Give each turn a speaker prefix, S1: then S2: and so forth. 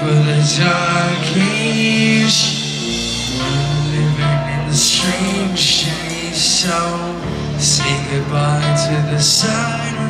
S1: full of darkish Living in the strange shade So say goodbye to the sun.